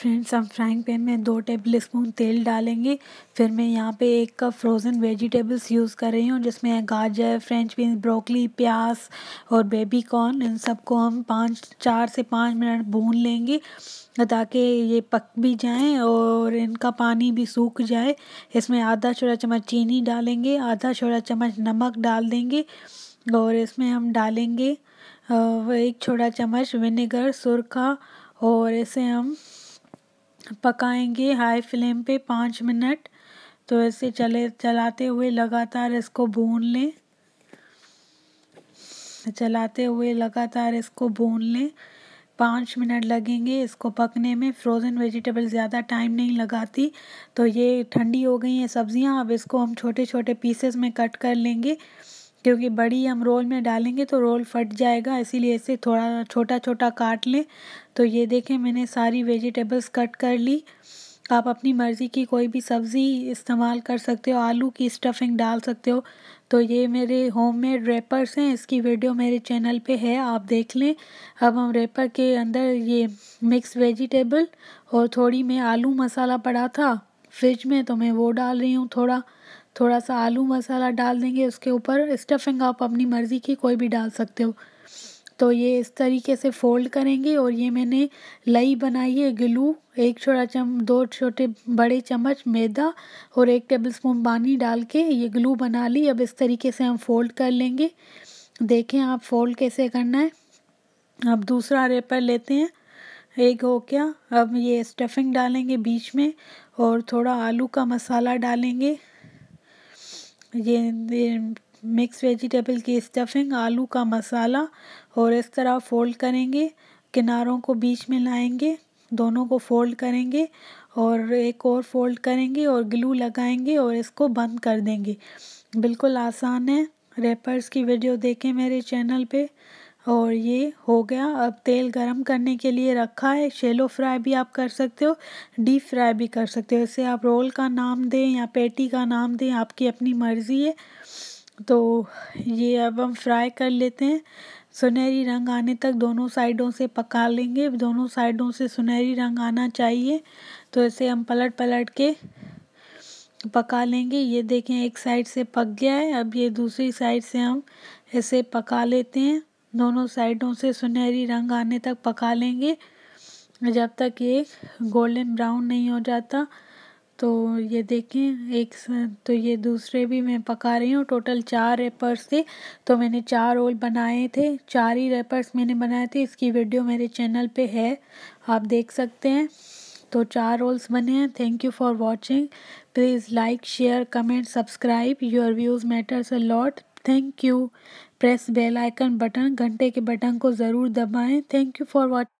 Friends हम frying pan में दो टेबल स्पून तेल डालेंगे। फिर मैं यहाँ पे एक कप फ्रोज़न वेजिटेबल्स यूज़ कर रही हूँ, जिसमें गाजर फ्रेंच बीन्स ब्रोकली प्याज और बेबी कॉर्न इन सबको हम पाँच, चार से पाँच मिनट भून लेंगे, ताकि ये पक भी जाएँ और इनका पानी भी सूख जाए। इसमें आधा छोटा चम्मच चीनी डालेंगे, आधा छोटा चम्मच नमक डाल देंगे और इसमें हम डालेंगे एक छोटा चम्मच विनेगर सुरखा और इसे हम पकाएँगे हाई फ्लेम पे पाँच मिनट। तो ऐसे चले, चलाते हुए लगातार इसको भून लें। चलाते हुए लगातार इसको भून लें। पाँच मिनट लगेंगे इसको पकने में। फ्रोज़न वेजिटेबल ज़्यादा टाइम नहीं लगाती। तो ये ठंडी हो गई हैं सब्ज़ियाँ। अब इसको हम छोटे छोटे पीसेस में कट कर लेंगे। क्योंकि बड़ी हम रोल में डालेंगे तो रोल फट जाएगा, इसीलिए इसे थोड़ा छोटा छोटा काट लें। तो ये देखें, मैंने सारी वेजिटेबल्स कट कर ली। आप अपनी मर्ज़ी की कोई भी सब्ज़ी इस्तेमाल कर सकते हो, आलू की स्टफिंग डाल सकते हो। तो ये मेरे होममेड रैपर्स हैं, इसकी वीडियो मेरे चैनल पे है, आप देख लें। अब हम रैपर के अंदर ये मिक्स वेजिटेबल और थोड़ी मैं आलू मसाला पड़ा था फ्रिज में तो मैं वो डाल रही हूँ थोड़ा। थोड़ा सा आलू मसाला डाल देंगे, उसके ऊपर स्टफिंग आप अपनी मर्ज़ी की कोई भी डाल सकते हो। तो ये इस तरीके से फोल्ड करेंगे और ये मैंने लई बनाई है ग्लू, एक छोटा चम, दो छोटे बड़े चम्मच मैदा और एक टेबल स्पून पानी डाल के ये ग्लू बना ली। अब इस तरीके से हम फोल्ड कर लेंगे। देखें आप फोल्ड कैसे करना है। अब दूसरा रेपर लेते हैं। एक हो गया। अब ये स्टफिंग डालेंगे बीच में और थोड़ा आलू का मसाला डालेंगे। ये, मिक्स वेजिटेबल की स्टफिंग आलू का मसाला और इस तरह फोल्ड करेंगे। किनारों को बीच में लाएँगे दोनों को फोल्ड करेंगे और एक और फोल्ड करेंगे और ग्लू लगाएँगे और इसको बंद कर देंगे। बिल्कुल आसान है। रेपर्स की वीडियो देखें मेरे चैनल पे। और ये हो गया। अब तेल गरम करने के लिए रखा है। शेलो फ्राई भी आप कर सकते हो, डीप फ्राई भी कर सकते हो। इसे आप रोल का नाम दें या पेटी का नाम दें, आपकी अपनी मर्ज़ी है। तो ये अब हम फ्राई कर लेते हैं। सुनहरी रंग आने तक दोनों साइडों से पका लेंगे। दोनों साइडों से सुनहरी रंग आना चाहिए। तो इसे हम पलट पलट के पका लेंगे। ये देखें, एक साइड से पक गया है। अब ये दूसरी साइड से हम इसे पका लेते हैं। दोनों साइडों से सुनहरी रंग आने तक पका लेंगे। जब तक ये गोल्डन ब्राउन नहीं हो जाता तो ये देखें, एक तो ये दूसरे भी मैं पका रही हूँ। टोटल चार रेपर्स थे तो मैंने चार रोल बनाए थे। चार ही रेपर्स मैंने बनाए थे, इसकी वीडियो मेरे चैनल पे है, आप देख सकते हैं। तो चार रोल्स बने हैं thank you for watching please like share comment subscribe your views matters a lot thank you press bell icon button घंटे के बटन को ज़रूर दबाएँ थैंक यू फॉर वॉचिंग